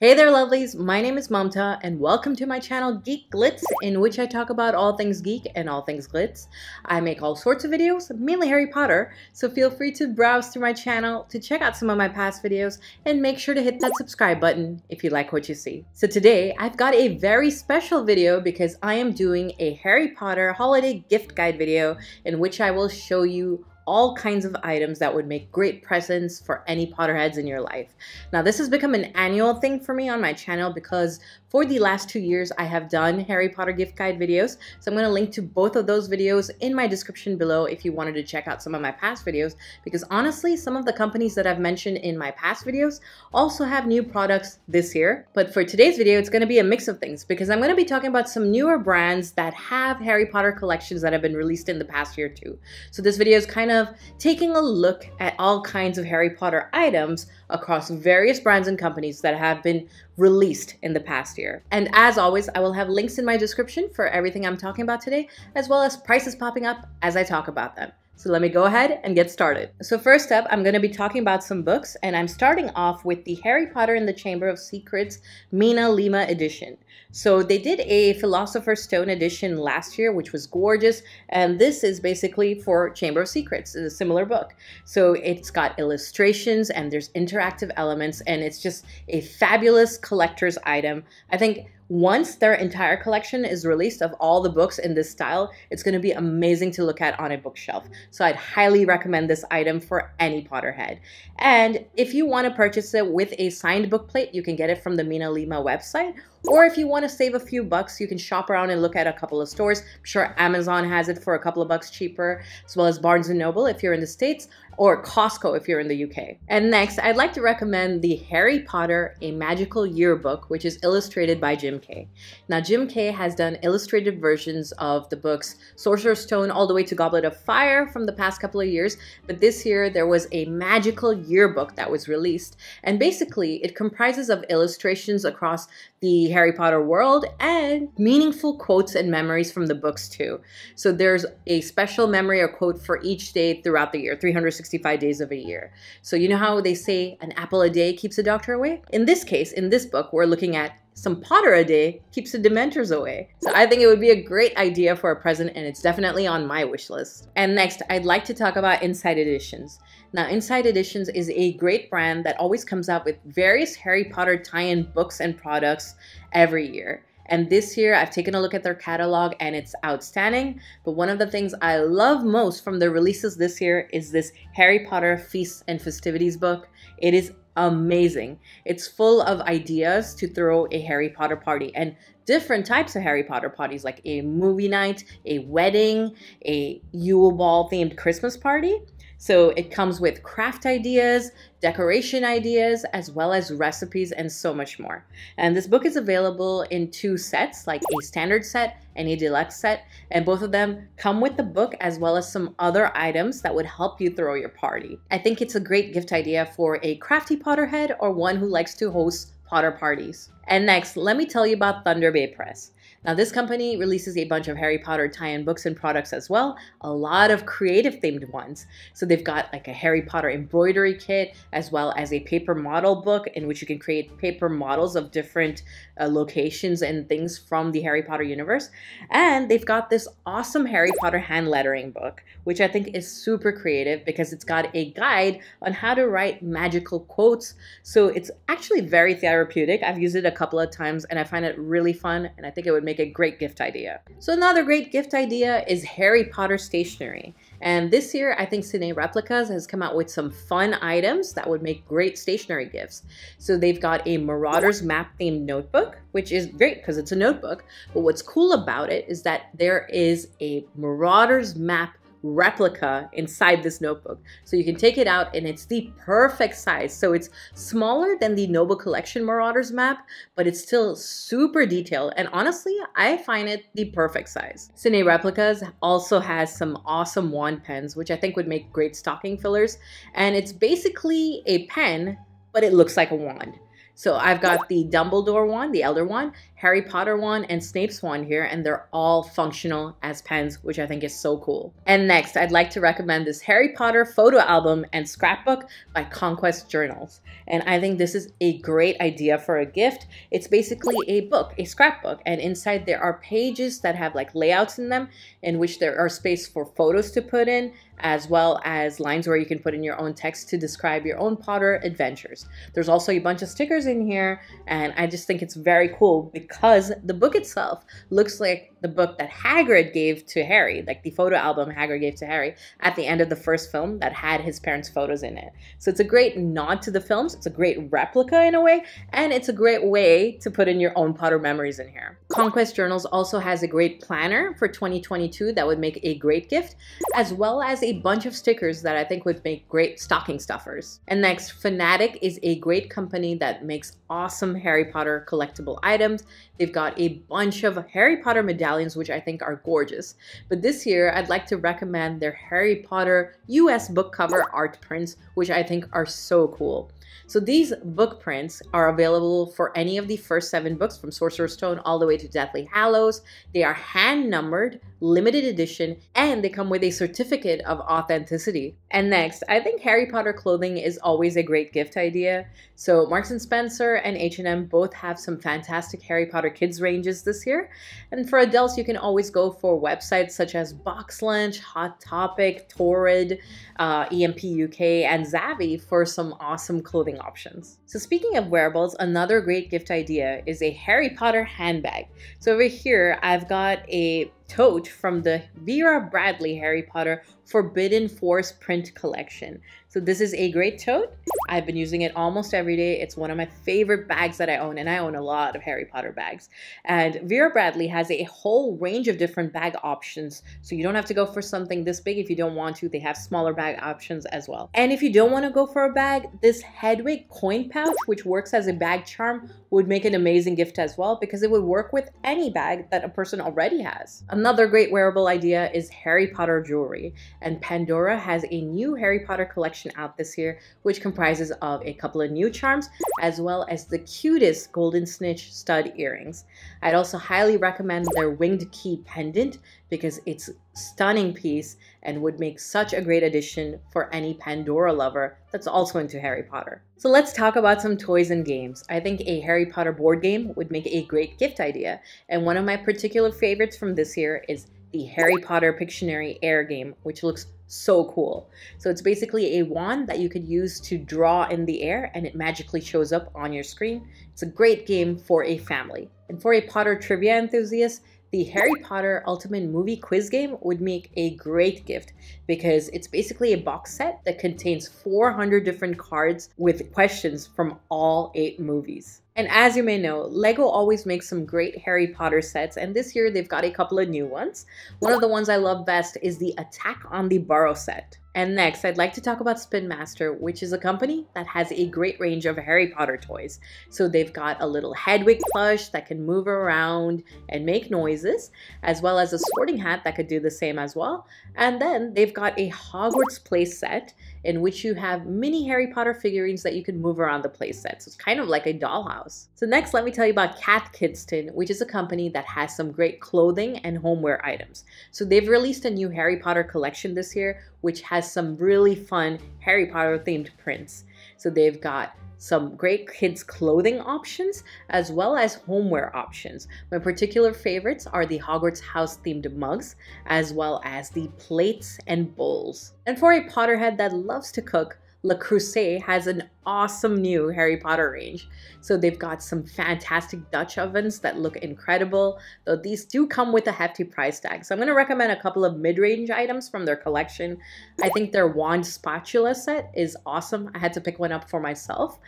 Hey there lovelies, my name is Mamta and welcome to my channel Geek Glitz in which I talk about all things geek and all things glitz. I make all sorts of videos, mainly Harry Potter, so feel free to browse through my channel to check out some of my past videos and make sure to hit that subscribe button if you like what you see. So today I've got a very special video because I am doing a Harry Potter holiday gift guide video in which I will show you all kinds of items that would make great presents for any Potterheads in your life. Now, this has become an annual thing for me on my channel because for the last two years, I have done Harry Potter gift guide videos. So I'm going to link to both of those videos in my description below if you wanted to check out some of my past videos. Because honestly, some of the companies that I've mentioned in my past videos also have new products this year. But for today's video, it's going to be a mix of things because I'm going to be talking about some newer brands that have Harry Potter collections that have been released in the past year too. So this video is kind of taking a look at all kinds of Harry Potter items across various brands and companies that have been released in the past year. And as always, I will have links in my description for everything I'm talking about today, as well as prices popping up as I talk about them. So let me go ahead and get started. So first up, I'm going to be talking about some books, and I'm starting off with the Harry Potter and the Chamber of Secrets MinaLima edition. So they did a Philosopher's Stone edition last year, which was gorgeous, and this is basically for Chamber of Secrets, a similar book. So it's got illustrations and there's interactive elements, and it's just a fabulous collector's item. I think once their entire collection is released of all the books in this style, it's going to be amazing to look at on a bookshelf. So I'd highly recommend this item for any Potterhead. And if you want to purchase it with a signed book plate, you can get it from the MinaLima website. Or if you want to save a few bucks, you can shop around and look at a couple of stores. I'm sure Amazon has it for a couple of bucks cheaper, as well as Barnes & Noble if you're in the States, or Costco if you're in the UK. And next, I'd like to recommend the Harry Potter A Magical Yearbook, which is illustrated by Jim Kay. Now, Jim Kay has done illustrated versions of the books Sorcerer's Stone all the way to Goblet of Fire from the past couple of years, but this year there was a magical yearbook that was released, and basically it comprises of illustrations across the Harry Potter world and meaningful quotes and memories from the books too. So there's a special memory or quote for each day throughout the year, 365 days of a year. So you know how they say an apple a day keeps a doctor away? In this case, in this book, we're looking at some Potter a day keeps the Dementors away. So I think it would be a great idea for a present and it's definitely on my wish list. And next, I'd like to talk about Insight Editions. Now, Insight Editions is a great brand that always comes out with various Harry Potter tie-in books and products every year. And this year, I've taken a look at their catalog and it's outstanding. But one of the things I love most from the releases this year is this Harry Potter Feasts and Festivities book. It is amazing. It's full of ideas to throw a Harry Potter party and different types of Harry Potter parties, like a movie night, a wedding, a Yule Ball themed Christmas party. So it comes with craft ideas, decoration ideas, as well as recipes and so much more. And this book is available in two sets, like a standard set and a deluxe set. And both of them come with the book as well as some other items that would help you throw your party. I think it's a great gift idea for a crafty Potterhead or one who likes to host Potter parties. And next, let me tell you about Thunder Bay Press. Now, this company releases a bunch of Harry Potter tie in books and products as well, a lot of creative themed ones. So, they've got like a Harry Potter embroidery kit, as well as a paper model book in which you can create paper models of different uh, locations and things from the Harry Potter universe. And they've got this awesome Harry Potter hand lettering book, which I think is super creative because it's got a guide on how to write magical quotes. So, it's actually very therapeutic. I've used it a couple of times and I find it really fun, and I think it would make a great gift idea. So another great gift idea is Harry Potter stationery. And this year, I think Cinereplicas has come out with some fun items that would make great stationery gifts. So they've got a Marauders map themed notebook, which is great because it's a notebook. But what's cool about it is that there is a Marauders map replica inside this notebook. So you can take it out and it's the perfect size. So it's smaller than the Noble Collection Marauders map, but it's still super detailed. And honestly, I find it the perfect size. Cinereplicas also has some awesome wand pens, which I think would make great stocking fillers. And it's basically a pen, but it looks like a wand. So I've got the Dumbledore one, the Elder one, Harry Potter one and Snape's one here, and they're all functional as pens, which I think is so cool. And next, I'd like to recommend this Harry Potter photo album and scrapbook by Conquest Journals. And I think this is a great idea for a gift. It's basically a book, a scrapbook, and inside there are pages that have like layouts in them in which there are space for photos to put in, as well as lines where you can put in your own text to describe your own Potter adventures. There's also a bunch of stickers in here, and I just think it's very cool because the book itself looks like the book that Hagrid gave to Harry, like the photo album Hagrid gave to Harry at the end of the first film that had his parents' photos in it. So it's a great nod to the films, it's a great replica in a way, and it's a great way to put in your own Potter memories in here. Conquest Journals also has a great planner for 2022 that would make a great gift, as well as a bunch of stickers that I think would make great stocking stuffers. And next, Fanattik is a great company that makes awesome Harry Potter collectible items. They've got a bunch of Harry Potter medallions, which I think are gorgeous. But this year, I'd like to recommend their Harry Potter US book cover art prints, which I think are so cool. So these book prints are available for any of the first seven books from Sorcerer's Stone all the way to Deathly Hallows. They are hand numbered, limited edition, and they come with a certificate of authenticity. And next, I think Harry Potter clothing is always a great gift idea. So Marks & Spencer and H&M both have some fantastic Harry Potter kids ranges this year. And for adults, you can always go for websites such as BoxLunch, Hot Topic, Torrid, uh, EMP UK, and Zavvi for some awesome clothing options. So speaking of wearables, another great gift idea is a Harry Potter handbag. So over here, I've got a tote from the Vera Bradley Harry Potter Forbidden Forest print collection. So this is a great tote. I've been using it almost every day. It's one of my favorite bags that I own, and I own a lot of Harry Potter bags. And Vera Bradley has a whole range of different bag options, so you don't have to go for something this big if you don't want to. They have smaller bag options as well. And if you don't want to go for a bag, this Hedwig coin pouch, which works as a bag charm, would make an amazing gift as well because it would work with any bag that a person already has. Another great wearable idea is Harry Potter jewelry, and Pandora has a new Harry Potter collection out this year, which comprises of a couple of new charms as well as the cutest golden snitch stud earrings. I'd also highly recommend their winged key pendant because it's stunning piece and would make such a great addition for any Pandora lover that's also into Harry Potter. So let's talk about some toys and games. I think a Harry Potter board game would make a great gift idea, and one of my particular favorites from this year is the Harry Potter Pictionary Air game, which looks so cool. So it's basically a wand that you could use to draw in the air and it magically shows up on your screen. It's a great game for a family. And for a Potter trivia enthusiast, the Harry Potter Ultimate Movie Quiz Game would make a great gift because it's basically a box set that contains 400 different cards with questions from all eight movies. And as you may know, LEGO always makes some great Harry Potter sets, and this year they've got a couple of new ones. One of the ones I love best is the Attack on the Burrow set. And next, I'd like to talk about Spin Master, which is a company that has a great range of Harry Potter toys. So they've got a little Hedwig plush that can move around and make noises, as well as a sorting hat that could do the same as well. And then they've got a Hogwarts place set in which you have mini Harry Potter figurines that you can move around the playset. So it's kind of like a dollhouse. So next, let me tell you about Cath Kidston, which is a company that has some great clothing and homeware items. So they've released a new Harry Potter collection this year, which has some really fun Harry Potter themed prints. So they've got some great kids clothing options as well as homeware options. My particular favorites are the Hogwarts house themed mugs as well as the plates and bowls. And for a Potterhead that loves to cook, Le Creuset has an awesome new Harry Potter range. So they've got some fantastic Dutch ovens that look incredible, though these do come with a hefty price tag. So I'm going to recommend a couple of mid-range items from their collection. I think their wand spatula set is awesome. I had to pick one up for myself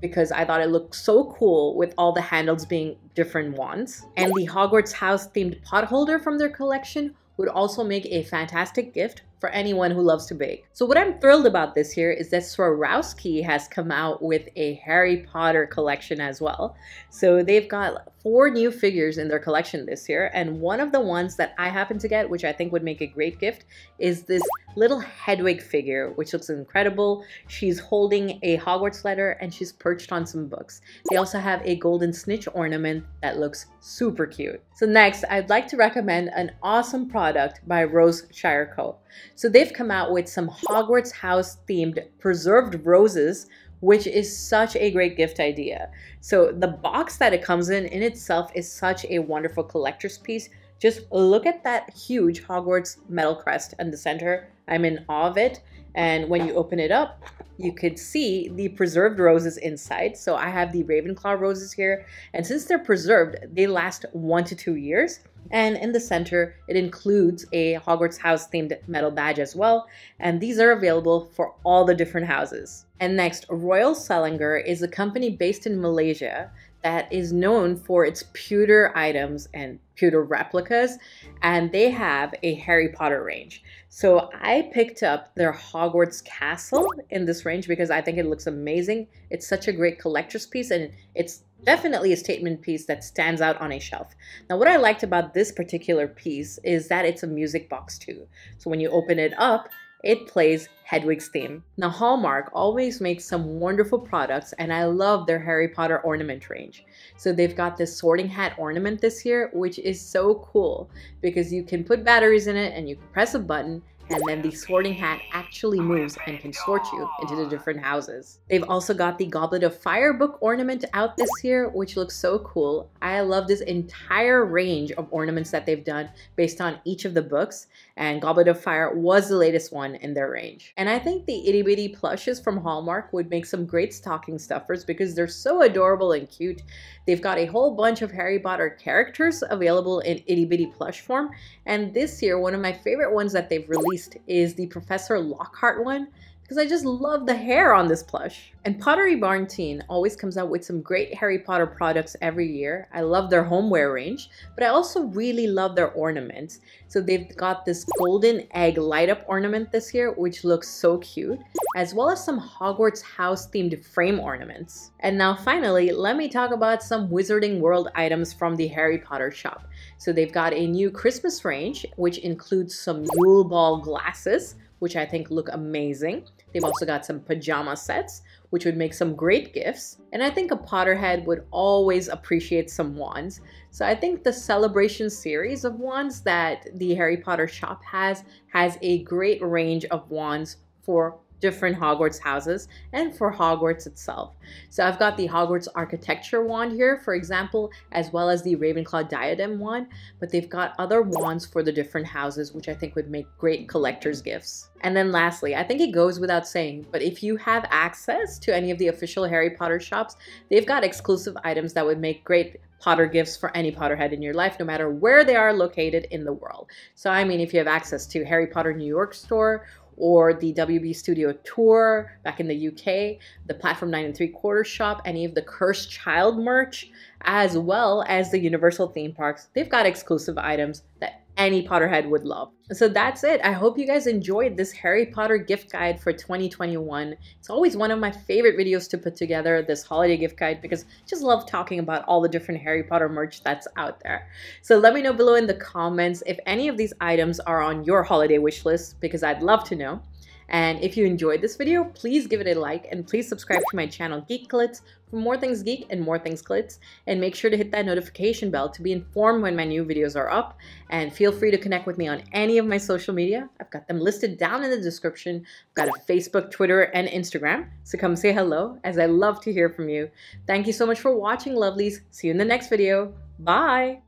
because I thought it looked so cool with all the handles being different wands. And the Hogwarts house themed pot holder from their collection would also make a fantastic gift for anyone who loves to bake. So what I'm thrilled about this year is that Swarovski has come out with a Harry Potter collection as well. So they've got four new figures in their collection this year and one of the ones that I happen to get which I think would make a great gift is this little Hedwig figure, which looks incredible. She's holding a Hogwarts letter and she's perched on some books. They also have a golden snitch ornament that looks super cute. So next, I'd like to recommend an awesome product by Rose Shire Co. So they've come out with some Hogwarts house themed preserved roses which is such a great gift idea. So the box that it comes in in itself is such a wonderful collector's piece. Just look at that huge Hogwarts metal crest in the center. I'm in awe of it. And when you open it up, you could see the preserved roses inside. So I have the Ravenclaw roses here. And since they're preserved, they last one to two years. And in the center, it includes a Hogwarts house themed metal badge as well. And these are available for all the different houses. And next, Royal Selangor is a company based in Malaysia that is known for its pewter items and pewter replicas, and they have a Harry Potter range. So I picked up their Hogwarts Castle in this range because I think it looks amazing. It's such a great collector's piece and it's definitely a statement piece that stands out on a shelf. Now what I liked about this particular piece is that it's a music box too. So when you open it up, it plays Hedwig's theme. Now Hallmark always makes some wonderful products and I love their Harry Potter ornament range. So they've got this sorting hat ornament this year which is so cool because you can put batteries in it and you can press a button and then the sorting hat actually moves and can sort you into the different houses. They've also got the Goblet of Fire book ornament out this year, which looks so cool. I love this entire range of ornaments that they've done based on each of the books, and Goblet of Fire was the latest one in their range. And I think the itty bitty plushes from Hallmark would make some great stocking stuffers because they're so adorable and cute. They've got a whole bunch of Harry Potter characters available in itty bitty plush form, and this year, one of my favorite ones that they've released is the Professor Lockhart one because I just love the hair on this plush. And Pottery Barn Teen always comes out with some great Harry Potter products every year. I love their homeware range, but I also really love their ornaments. So they've got this golden egg light up ornament this year, which looks so cute, as well as some Hogwarts house themed frame ornaments. And now finally, let me talk about some Wizarding World items from the Harry Potter shop. So they've got a new Christmas range, which includes some Yule Ball glasses, which I think look amazing. They've also got some pajama sets, which would make some great gifts. And I think a Potterhead would always appreciate some wands. So I think the celebration series of wands that the Harry Potter shop has has a great range of wands for different Hogwarts houses and for Hogwarts itself. So I've got the Hogwarts architecture wand here, for example, as well as the Ravenclaw diadem wand, but they've got other wands for the different houses, which I think would make great collector's gifts. And then lastly, I think it goes without saying, but if you have access to any of the official Harry Potter shops, they've got exclusive items that would make great Potter gifts for any Potterhead in your life, no matter where they are located in the world. So, I mean, if you have access to Harry Potter New York store or the WB Studio Tour back in the UK, the Platform 9 and 3 quarter shop, any of the Cursed Child merch, as well as the Universal theme parks. They've got exclusive items that any Potterhead would love. So that's it. I hope you guys enjoyed this Harry Potter gift guide for 2021. It's always one of my favorite videos to put together, this holiday gift guide, because I just love talking about all the different Harry Potter merch that's out there. So let me know below in the comments if any of these items are on your holiday wish list, because I'd love to know. And if you enjoyed this video, please give it a like and please subscribe to my channel Geek Glitz for more things geek and more things glitz. And make sure to hit that notification bell to be informed when my new videos are up. And feel free to connect with me on any of my social media. I've got them listed down in the description. I've got a Facebook, Twitter, and Instagram. So come say hello as I love to hear from you. Thank you so much for watching, lovelies. See you in the next video. Bye!